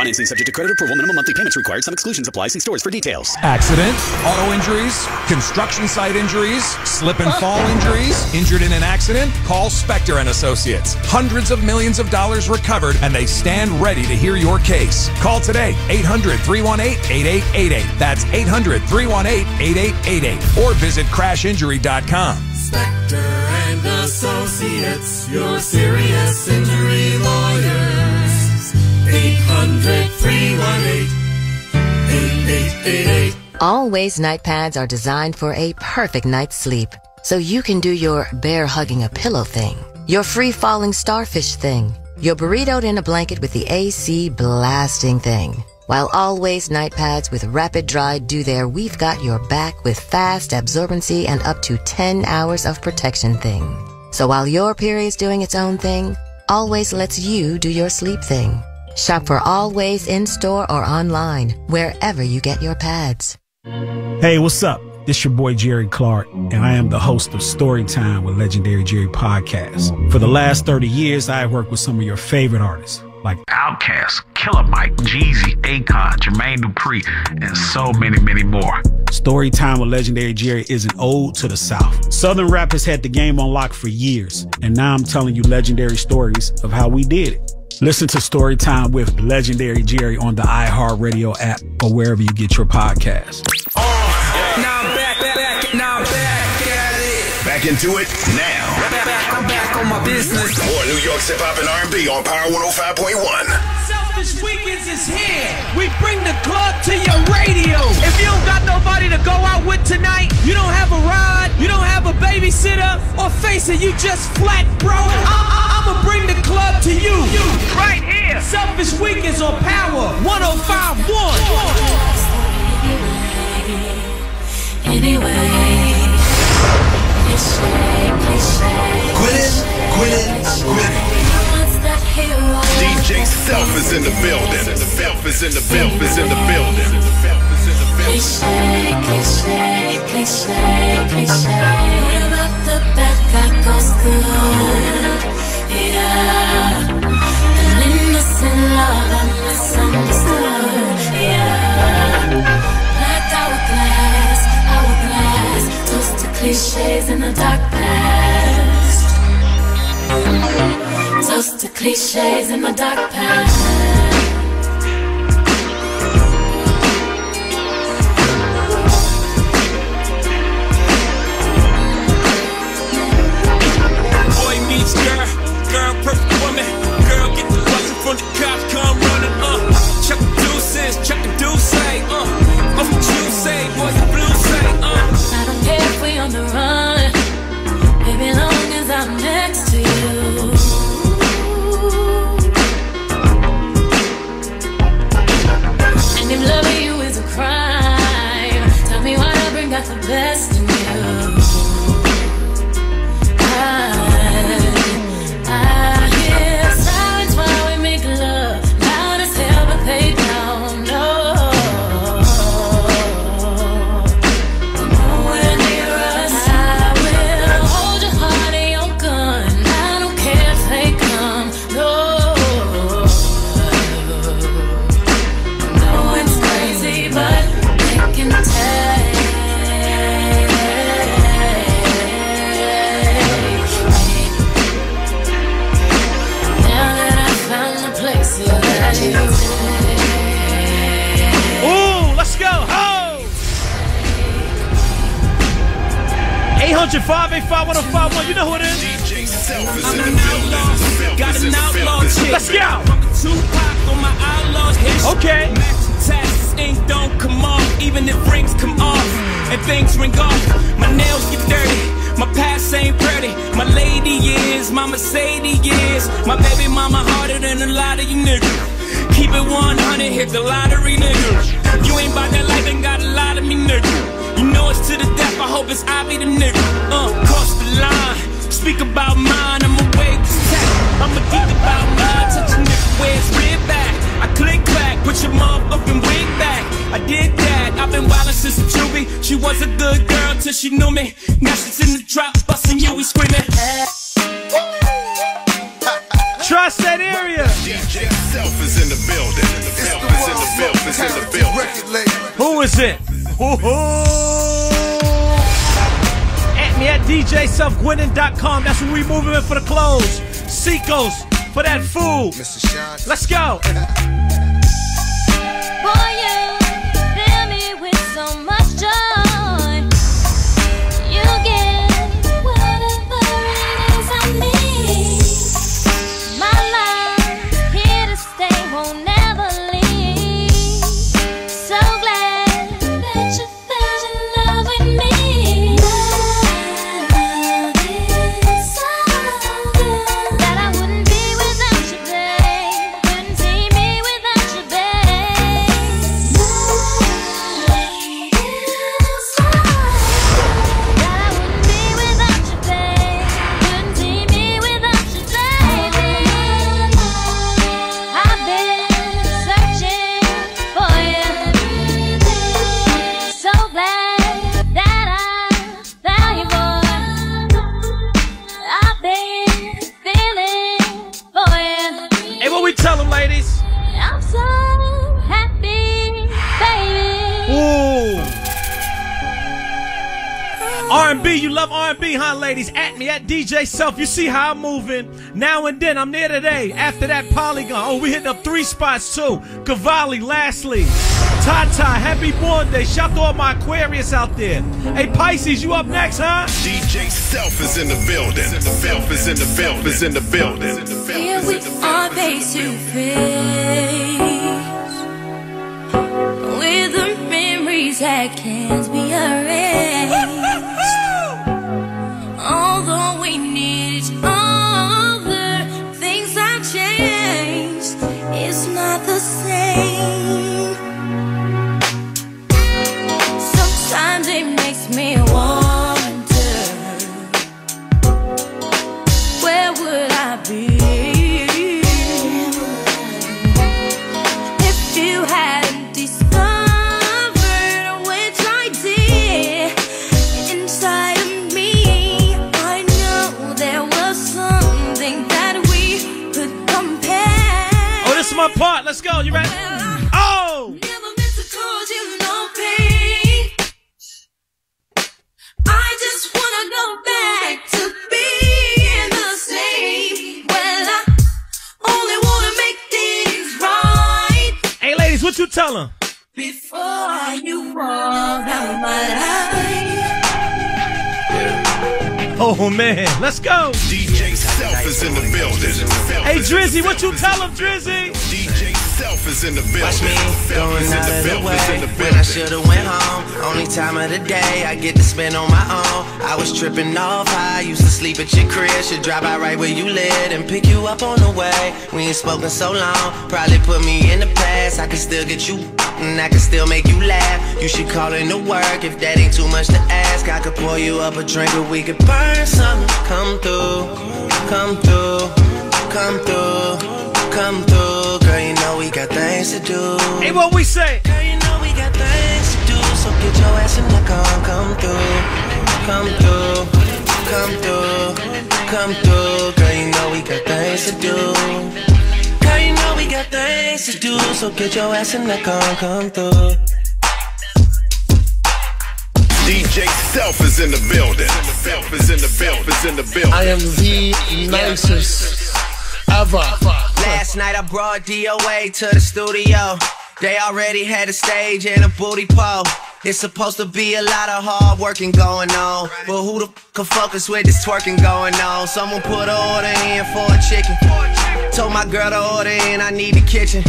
Financing subject to credit approval. Minimum monthly payments required. Some exclusions apply. See stores for details. Accident, auto injuries, construction site injuries, slip and fall injuries, injured in an accident? Call Spector and Associates. Hundreds of millions of dollars recovered, and they stand ready to hear your case. Call today, 800-318-8888. That's 800-318-8888. Or visit crashinjury.com. Spector and Associates, your serious injury lawyers. 800 Always night pads are designed for a perfect night's sleep. So you can do your bear hugging a pillow thing, your free falling starfish thing, your burritoed in a blanket with the AC blasting thing. While always night pads with rapid dry do there, we've got your back with fast absorbency and up to 10 hours of protection thing. So while your period's doing its own thing, always lets you do your sleep thing. Shop for Always in store or online, wherever you get your pads. Hey, what's up? This your boy Jerry Clark, and I am the host of Storytime with Legendary Jerry podcast. For the last 30 years, I have worked with some of your favorite artists like Outkast, Killer Mike, Jeezy, Akon, Jermaine Dupri, and so many, many more. Storytime with Legendary Jerry is an ode to the South. Southern rap has had the game on lock for years, and now I'm telling you legendary stories of how we did it. Listen to Storytime with Legendary Jerry on the iHeartRadio app or wherever you get your podcasts. Now I'm back, back, back, now I'm back at it. Back into it now. Back, back, I'm back on my business. More New York hip hop and R&B on Power 105.1. Selfish Weekends is here. We bring the club to your radio. If you don't got nobody to go out with tonight, you don't have a ride, you don't have a babysitter, or face it, you just flat broke. Uh-uh. I- I- I'ma bring the club to you. Right here. Selfish Weekends on Power 1051. Anyway, cliche, cliche. Quit it, quit it, quit it. What's that hero? DJ Self is in the building. Self is in the building. Is in the building. Cliche, cliche, cliche, cliche. What about the bad guy goes good? Cliches in the dark past. Toast to cliches in the dark past. Boy meets girl woman. Girl get the bustin' from the cops, come lottery, nigga. You ain't about that life and got a lot of me, nigga. You know it's to the death, I hope it's I be the nigga. Uh, cross the line, speak about mine, I'ma wave this tech. I'ma geek about mine, touch a nigga where it's rib back. I click clack, put your motherfucking wig back. I did that, I've been wildin' since a juvie. She was a good girl till she knew me. Now she's in the drop, bustin' you, we screaming. in the building. Who is it? At me at DJSelfGwinnon.com. That's where we moving in for the clothes. Seacoast for that food. Mr. Let's go. you love R&B, huh, ladies? At me at DJ Self. You see how I'm moving. Now and then, I'm there today. After that Polygon. Oh, we hitting up three spots too. Cavalli, lastly. Tata, happy born day. Shout to all my Aquarius out there. Hey, Pisces, you up next, huh? DJ Self is in the building. Self is in the building. Is in the building. Here we are face to face with the memories that can't tell them? before you walk out my life. Oh, man. Let's go. DJ Self is in the building. Hey, Drizzy, what you tell them, Drizzy? DJ Is in the building. Watch me going out of the way Is in the when I should've went home. Only time of the day I get to spend on my own. I was tripping off high, used to sleep at your crib. Should drive by right where you live and pick you up on the way. We ain't spoken so long, probably put me in the past. I can still get you and I can still make you laugh. You should call in to work if that ain't too much to ask. I could pour you up a drink or we could burn something. Come through, come through, come through, come through. Girl, we got things to do. Hey, what we say? Girl, you know we got things to do, so get your ass in the car, come through, come through, come through, come through. Girl, you know we got things to do. Girl, you know we got things to do, so get your ass in the car, come through. DJ Self is in the building. Self is in the building. Is in the building. I am the nicest ever. Last night I brought DOA to the studio. They already had a stage and a booty pole. It's supposed to be a lot of hard working going on. But who the f can focus with this twerking going on? Someone put an order in for a chicken. Told my girl to order in, I need the kitchen.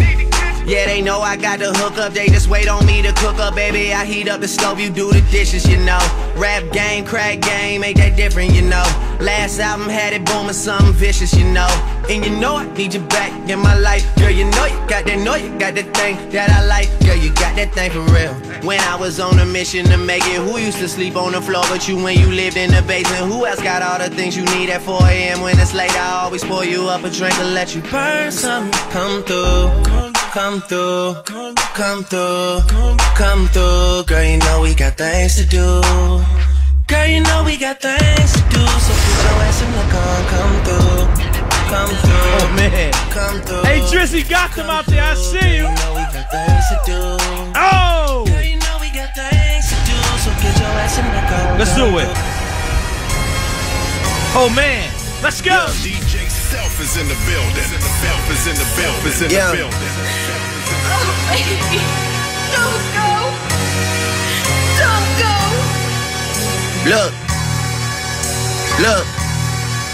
Yeah, they know I got the hook up, they just wait on me to cook up, baby. I heat up the stove, you do the dishes, you know. Rap game, crack game, ain't that different, you know. Last album had it booming, something vicious, you know. And you know I need you back in my life, girl. You know you got that, know you got that thing that I like, girl. You got that thing for real. When I was on a mission to make it, who used to sleep on the floor but you when you lived in the basement? Who else got all the things you need at 4 a.m. when it's late? I always pour you up a drink and let you burn something. Come through come through, come through, come through. Girl, you know we got things to do. Girl, you know we got things to do. So put your ass in the car, come through. Come through, oh man. Come through. Hey Drizzy got them out there. I see you. we got things to do. Oh! Know we got things to do. So get your ass in the car. Let's do it. Oh man, let's go. DJ Self is in the building. Self is in the building. Is in Yeah. building. Oh, baby. Don't go. Don't go. Look, look.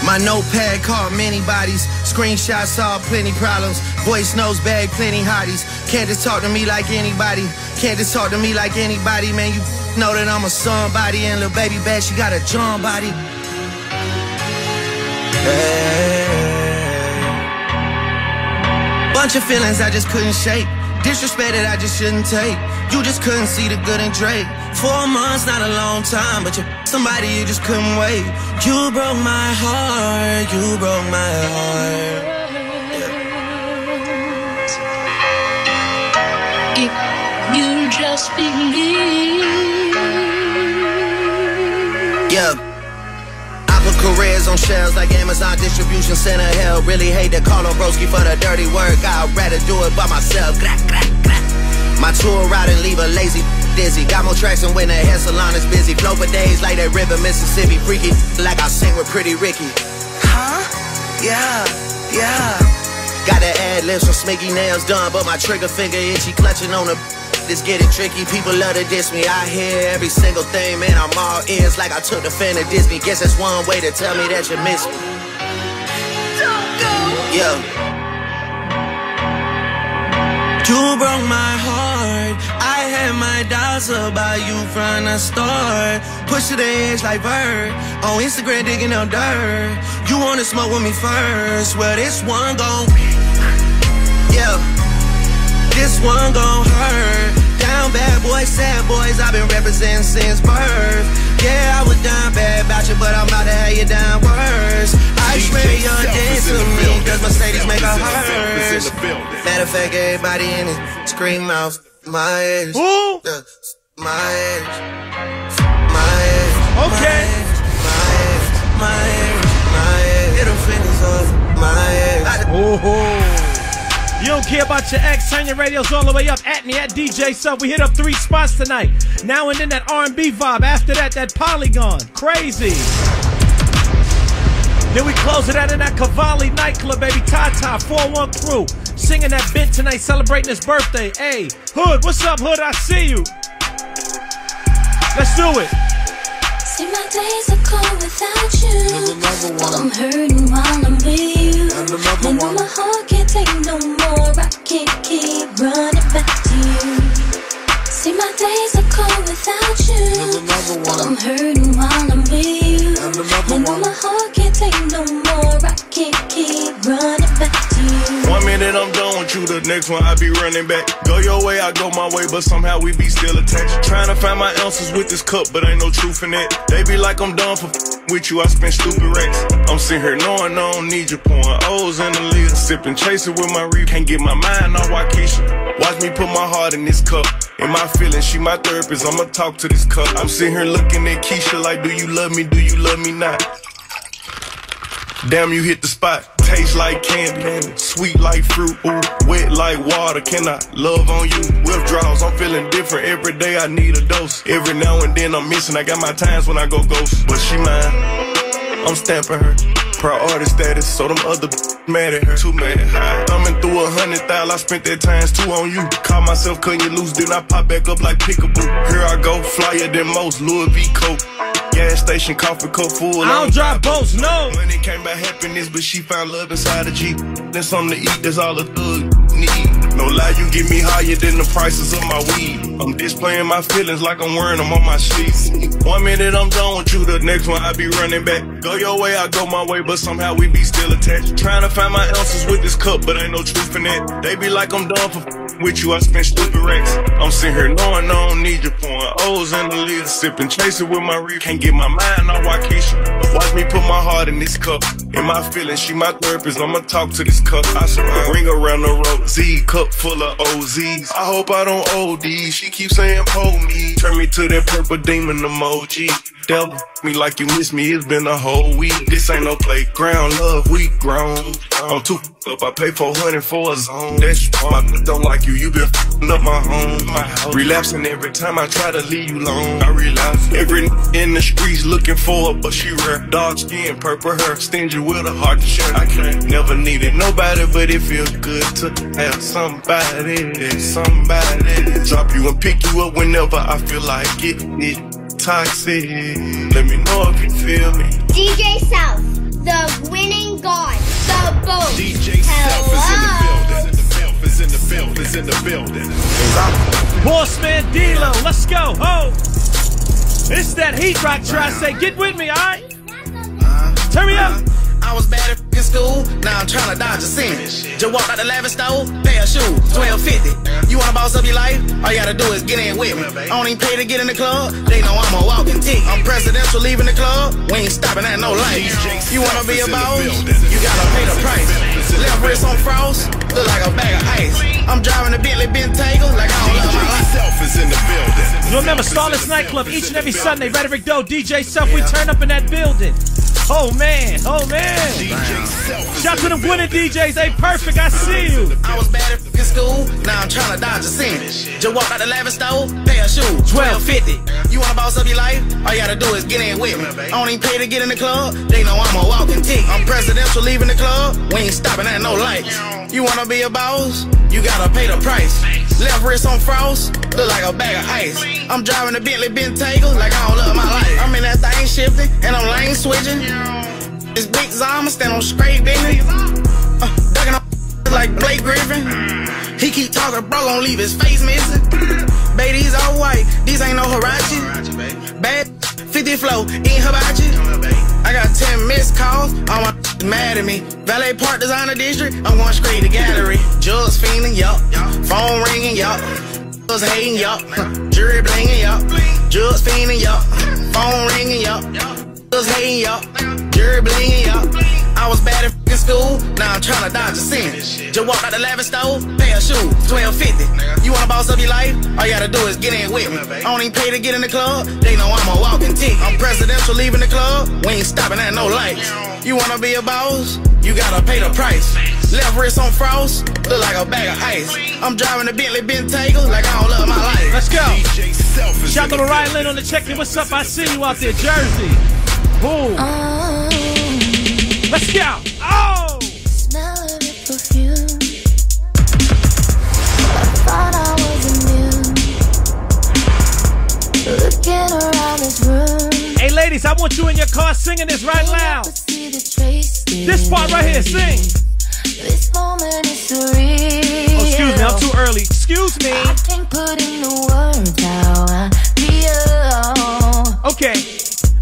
My notepad called many bodies. Screenshots saw plenty problems. Voice notes bag plenty hotties. Can't just talk to me like anybody. Can't just talk to me like anybody, man. You know that I'm a somebody and little baby bad, she got a John body. Hey. Bunch of feelings I just couldn't shake. Disrespect that I just shouldn't take. You just couldn't see the good in Drake. Four months, not a long time, but you're somebody you just couldn't wait. You broke my heart, you broke my heart. If you just believe. Yeah. Careers on shelves like Amazon distribution center. Hell, really hate to call on Broski for the dirty work. I'd rather do it by myself. My tour route and leave a lazy dizzy. Got more traction when the hair salon is busy. Flow for days like that river, Mississippi. Freaky like I sing with Pretty Ricky. Huh? Yeah, yeah. Got the ad libs from Smicky nails done, but my trigger finger itchy, clutching on the. It's getting tricky. People love to diss me. I hear every single thing, man. I'm all ears like I took the fan of Disney. Guess that's one way to tell me that you miss me. Don't go. Yeah. You broke my heart. I had my doubts about you from the start. Push to the edge like bird. On Instagram digging up dirt. You wanna smoke with me first? Well, this one gon' Yeah. This one gon' hurt. Down bad boys, sad boys. I've been representing since birth. Yeah, I was down bad about you, but I'm about to have you down worse. I swear you're dead to me, cause Mercedes make a hers. Matter of fact, everybody in it scream out my edge. Who? Yeah, My edge. My edge. Okay. My edge. My edge. My edge. It'll finish off my edge. Oh. You don't care about your ex, turn your radios all the way up at me at DJ Sub. We hit up three spots tonight. Now and then that R&B vibe. After that, that Polygon. Crazy. Then we close it out in that Cavalli nightclub, baby. Tata, 4-1 crew. Singing that bit tonight, celebrating his birthday. Hey, Hood, what's up, Hood? I see you. Let's do it. Days are cold without you. While I'm hurting while I'm with you. And though my heart can't take no more, I can't keep running back to you. See my days are cold without you. While I'm hurting while I'm with you. And though my heart can't take no more, I One minute I'm done with you, the next one I be running back. Go your way, I go my way, but somehow we be still attached. Trying to find my answers with this cup, but ain't no truth in it. They be like I'm done for with you, I spend stupid racks. I'm sitting here knowing I don't need you, pouring O's in the lid, sipping, chasing with my reef. Can't get my mind on Waukesha. Watch me put my heart in this cup. In my feelings, she my therapist, I'ma talk to this cup. I'm sitting here looking at Keisha like, do you love me, do you love me not? Damn, you hit the spot. Taste like candy, sweet like fruit, ooh, wet like water. Can I love on you? Withdrawals, I'm feeling different every day. I need a dose. Every now and then I'm missing. I got my times when I go ghost, but she mine. I'm stamping her. Priority status, so them other mad at her. Too mad. High. Thumbing through a hundred thousand, I spent that times two on you. Caught myself cutting you loose, then I pop back up like pickaboo. Here I go, flyer than most, Louis V. Coke. Gas station, coffee cup full. I don't drive boats, no. Money came by happiness, but she found love inside a Jeep. Then something to eat, that's all a thug need. No lie, you get me higher than the prices of my weed. I'm displaying my feelings like I'm wearing them on my sleeves. One minute I'm done with you, the next one I be running back. Go your way, I go my way, but somehow we be still attached. Trying to find my answers with this cup, but ain't no truth in it. They be like I'm done for with you, I spend stupid racks. I'm sitting here knowing I don't need you, pouring O's in the lid, sipping, chasing with my reef. Can't get my mind on Waukesha. Watch me put my heart in this cup. In my feelings, she my therapist, I'ma talk to this cup. I surround, ring around the road, Z cup full of OZs. I hope I don't OD. She keeps saying, hold me. Turn me to that purple demon emoji. Devil me like you miss me, it's been a whole week. This ain't no playground, love, we grown. I'm too up, I pay 400 for a zone. That's why I don't like you, you been f***ing up my home. Relapsing every time I try to leave you alone. I relapse. Every in the streets looking for her, but she rare. Dark skin, purple hair, stingy with a heart to share. I can't never needed nobody, but it feels good to have somebody. Somebody drop you and pick you up whenever I feel like it. It toxic. Let me know if you feel me. DJ South, the winning god, the boat. DJ Self is in the building. Self is in the building. Is in the building. Boss man D-Lo, let's go. Ho! It's that heat rock try. Say, get with me, alright? Turn me up. I was bad at f***ing school, now I'm tryna dodge a sin. Just walk out the lavish store, pay a shoe, 1250. You wanna boss up your life? All you gotta do is get in with me. I don't even pay to get in the club, they know I'm a walking tick. I'm presidential leaving the club, we ain't stopping at no lights. You wanna be a boss? You gotta pay the price. Left wrist on frost, look like a bag of ice. I'm driving a Bentley Bentayga like I don't love my life. Self is in the building. You remember Starless Nightclub each and every Sunday. Rhetoric Doe, DJ Self, we turn up in that building. Oh man, oh man. Shout to the winning DJs, they perfect. I see you. I was bad at school, now I'm tryna dodge a sin. Just walk out the lavish store, pay a shoe, 1250. You wanna boss up your life? All you gotta do is get in with me. I don't even pay to get in the club, they know I'm a walking tick. I'm presidential leaving the club, we ain't stopping at no lights. You wanna be a boss? You gotta pay the price. Left wrist on frost, look like a bag of ice. I'm driving a Bentley Bentayga like I don't love my life. I'm in that thing shifting, and I'm lane switching. This big Zama stand on straight business. Uh, ducking up like Blake Griffin. He keep talking, bro, gon' leave his face missing. Baby, these all white, these ain't no Huarache. Bad 50 flow, ain't hibachi. I got 10 missed calls, on my mad at me. Valet Park Designer District, I'm going straight to gallery. Jugs fiending, yup. Phone ringing, yup. Jugs hating, yup. Jury blinging, yup. Jugs fiending, yup. Phone ringing, yup. Jugs hating, yup. Jury blinging, yup. I was bad at f***ing school, now I'm tryna dodge a sin. Just walk out the lavish store, pay a shoe, 1250. You wanna boss up your life? All you gotta do is get in with me. I don't even pay to get in the club, they know I'm a walking tick. I'm presidential leaving the club, we ain't stopping at no lights. You wanna be a boss? You gotta pay the price. Left wrist on frost, look like a bag of ice. I'm driving a Bentley Bentayga like I don't love my life. Let's go. Shout out to Ryan Lynn on the check-in. What's up? I see you out there, Jersey. Boom. Uh, Let's go. Oh. Smell of your perfume. I thought I was immune. Looking around this room. Hey, ladies, I want you in your car singing this right loud. See the traces. This part right here, sing. This moment is surreal. Oh, excuse me, I'm too early. Excuse me. I can't put into words how I feel. Okay,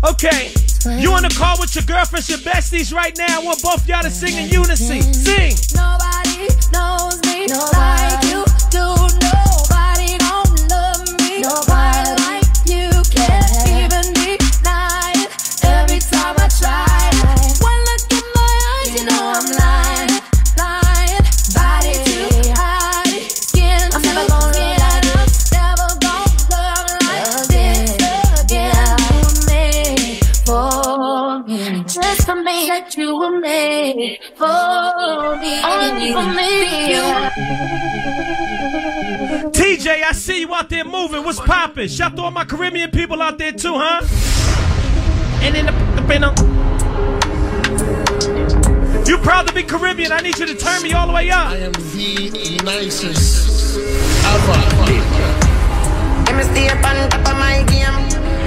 okay. You in the car with your girlfriends, your besties right now. I want both y'all to sing in unison. Sing. Nobody knows me like you do. TJ, I see you out there moving. What's poppin'? Shout out to all my Caribbean people out there too, huh? And in the, in the You proud to be Caribbean? I need you to turn me all the way up. I am the nicest ever. Let me stay up on top of my game.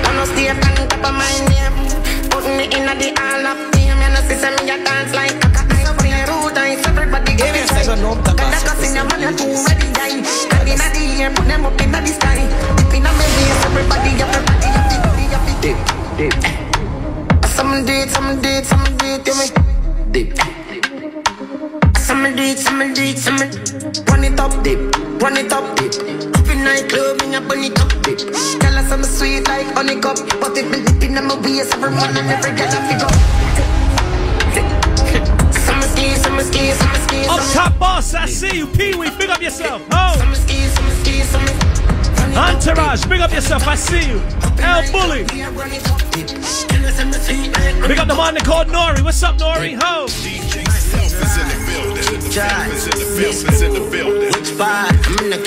I no stay up on top of my name. Put me in the hall of fame. You know, see, say me a dance like times, everybody get it right. Got that cuss in your man, you too ready, die. And in the air, put them up in the sky. Dip in my face, everybody, everybody, everybody, everybody. Dip, dip. Some do it, some do it, some do it, me. Dip. Some do it, some do it, some Run it up, dip. Run it up, dip. Up in nightclub, a burn it up, dip. Tell us I'm sweet like honeycomb. But if me dip in my waist, every man and every girl I figure. Up top boss, I see you. Pee Wee, big up yourself. Oh. Entourage, big up yourself. I see you. L Bully. Big up the man they called Nori. What's up, Nori? Ho. Which? I'm in the.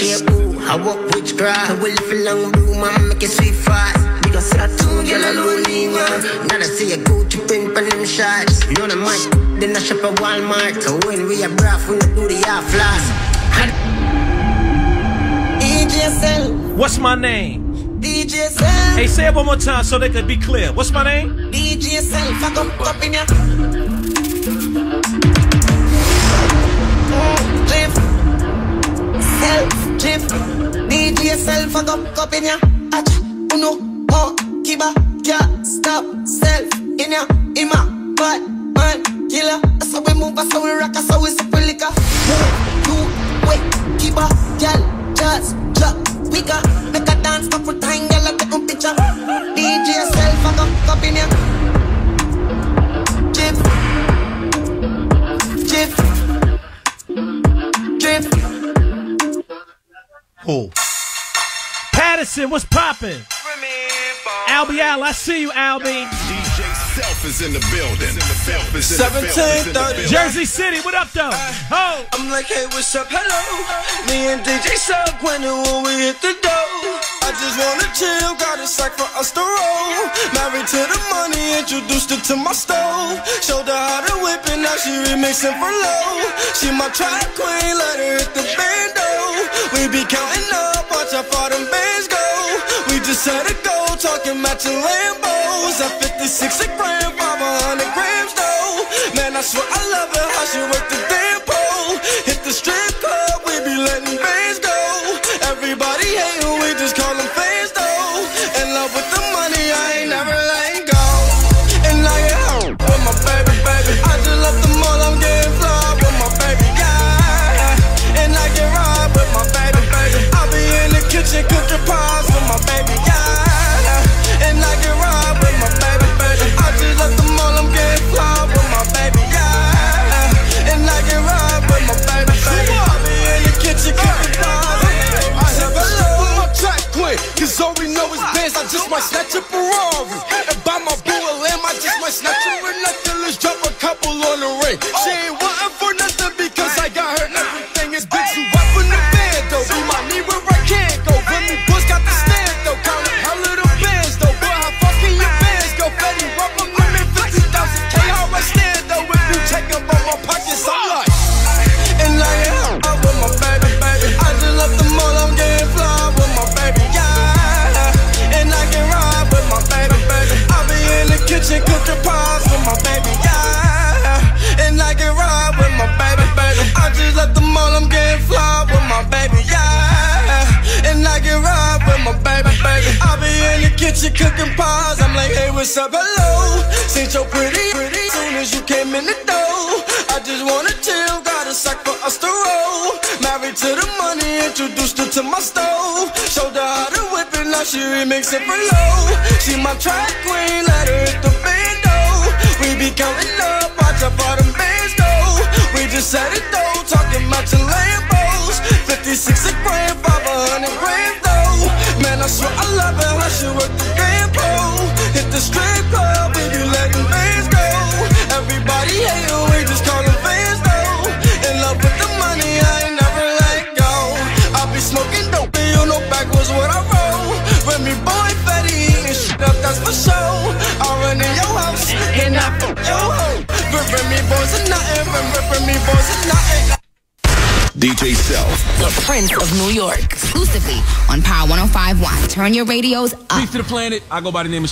I walk grass. I will long make it sweet fast. We gon' see that two girl alone in one. Now I see a to print on them shots. None of my then I shop at Walmart. So when we are braff, we do the half floss. DJ Self. What's my name? DJ Self. Hey, say it one more time so they could be clear. What's my name? DJ Self. Fuck up, up in ya. Drift. Self. Drift. DJ Self. Fuck up, up in ya. Acha. Uno. Oh. Kiba. Can't stop. Self. In ya. Ima. Bad. Man. Killer. That's how we move. That's how we rock. That's how we sip liquor. Move. You. Wait. Kiba. Girl. Just. Drop. Speaker. Make a dance. Fuck with time. Girl. I take a picture. DJ Self. Fuck up, up in ya. Drip. Drip. Drip. Who? Patterson, what's poppin'? Albie Al, I see you, Albie. DJ Self is in the building. Self is in the building. 1730. Jersey City, what up, though? Uh, Ho! I'm like, hey, what's up? Hello. Me and DJ Sub when when we hit the dough. I just wanna chill, got a sack for us to roll. Married to the money, introduced her to my stove. Showed her how to whip it, now she remixing for low. She my track queen, let her hit the bando. We be counting up, watch how far them bands go. We just had a go, talking matching Lambos. At 56 a gram, 500 grams though. Man, I swear I love her, how she work the damn pole. Hit the strip club, we be letting bands go. Everybody hating, know is bands. I just might snatch a Ferrari. Introduced her to my stove. Showed her how to whip it, now she remix it for low. She my track queen, let her hit the bando. We be counting up, watch how far them bands go. We just set it though, talking matching Lambos. 56 a gram, 500 grams though. Man, I swear I love her, how she work the DJ Self. The Prince of New York. Exclusively on Power 1051. Turn your radios up. Peace to the planet. I go by the name of